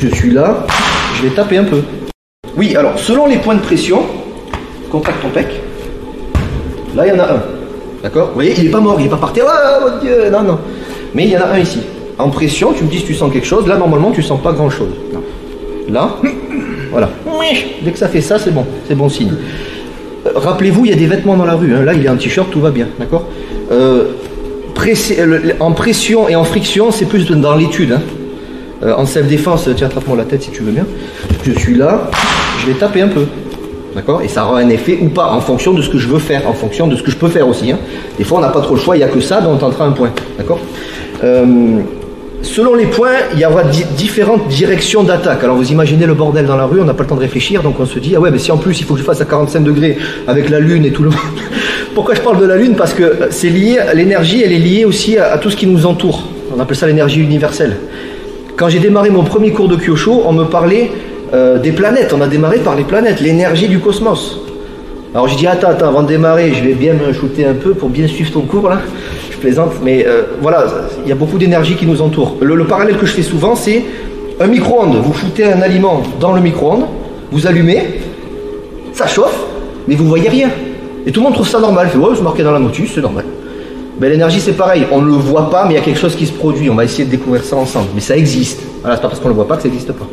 Je suis là, je vais taper un peu. Oui, alors selon les points de pression, contacte ton pec. Là, il y en a un. D'accord? Vous voyez, il n'est pas mort, il n'est pas par terre. Ah, mon Dieu, non, non. Mais il y en a un ici. En pression, tu me dis si tu sens quelque chose. Là, normalement, tu sens pas grand-chose. Là, voilà. Dès que ça fait ça, c'est bon. C'est bon signe. Euh, Rappelez-vous, il y a des vêtements dans la rue. hein. Là, il est en t-shirt, tout va bien. D'accord? Euh, En pression et en friction, c'est plus dans l'étude. hein. Euh, en self-défense, tiens, attrape-moi la tête si tu veux bien. Je suis là, je vais taper un peu. D'accord? Et ça aura un effet ou pas, en fonction de ce que je veux faire, en fonction de ce que je peux faire aussi. hein. Des fois, on n'a pas trop le choix, il n'y a que ça, donc on tentera un point. D'accord? Euh, Selon les points, il y aura di- différentes directions d'attaque. Alors vous imaginez le bordel dans la rue, on n'a pas le temps de réfléchir, donc on se dit, ah ouais, mais si en plus il faut que je fasse à 45 degrés avec la lune et tout le Pourquoi je parle de la lune? Parce que euh, c'est lié, l'énergie, elle est liée aussi à tout ce qui nous entoure. On appelle ça l'énergie universelle. Quand j'ai démarré mon premier cours de Kyosho, on me parlait euh, des planètes. On a démarré par les planètes, l'énergie du cosmos. Alors j'ai dit attends, attends, avant de démarrer, je vais bien me shooter un peu pour bien suivre ton cours là. Je plaisante, mais euh, voilà, il y a beaucoup d'énergie qui nous entoure. Le, le parallèle que je fais souvent, c'est un micro-ondes. Vous foutez un aliment dans le micro-ondes, vous allumez, ça chauffe, mais vous voyez rien. Et tout le monde trouve ça normal. Il fait ouais, marqué dans la notice, c'est normal. Ben, l'énergie c'est pareil, on ne le voit pas, mais il y a quelque chose qui se produit. On va essayer de découvrir ça ensemble. Mais ça existe. Voilà, c'est pas parce qu'on le voit pas que ça n'existe pas.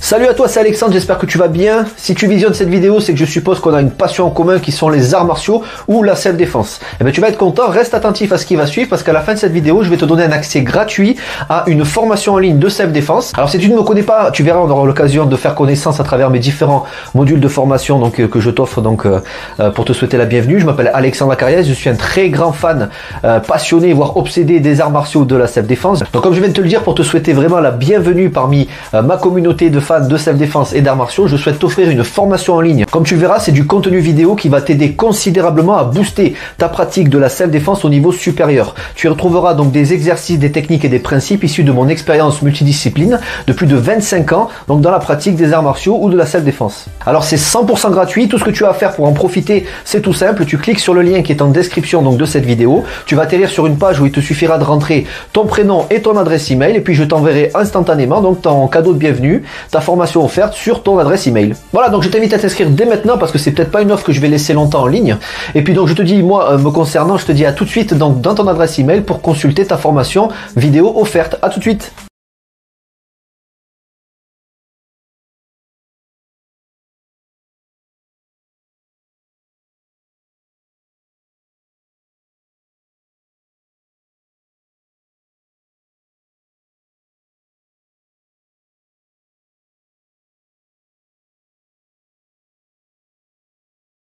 Salut à toi, c'est Alexandre, j'espère que tu vas bien. Si tu visionnes cette vidéo, c'est que je suppose qu'on a une passion en commun qui sont les arts martiaux ou la self-défense. Et ben tu vas être content, reste attentif à ce qui va suivre parce qu'à la fin de cette vidéo, je vais te donner un accès gratuit à une formation en ligne de self-défense. Alors si tu ne me connais pas, tu verras, on aura l'occasion de faire connaissance à travers mes différents modules de formation donc, euh, que je t'offre donc euh, euh, pour te souhaiter la bienvenue. Je m'appelle Alexandre Acariès, je suis un très grand fan, euh, passionné, voire obsédé des arts martiaux de la self-défense. Donc comme je viens de te le dire, pour te souhaiter vraiment la bienvenue parmi euh, ma communauté de fans de self-défense et d'arts martiaux, je souhaite t'offrir une formation en ligne. Comme tu verras, c'est du contenu vidéo qui va t'aider considérablement à booster ta pratique de la self-défense au niveau supérieur. Tu y retrouveras donc des exercices, des techniques et des principes issus de mon expérience multidiscipline de plus de 25 ans, donc dans la pratique des arts martiaux ou de la self-défense. Alors c'est 100% gratuit, tout ce que tu as à faire pour en profiter, c'est tout simple, tu cliques sur le lien qui est en description de cette vidéo, vas atterrir sur une page où il te suffira de rentrer ton prénom et ton adresse email et puis je t'enverrai instantanément donc ton cadeau de bienvenue, ta formation offerte sur ton adresse email. Voilà, donc je t'invite à t'inscrire dès maintenant parce que c'est peut-être pas une offre que je vais laisser longtemps en ligne. Et puis donc je te dis, moi euh, me concernant, je te dis à tout de suite donc dans ton adresse email pour consulter ta formation vidéo offerte. À tout de suite.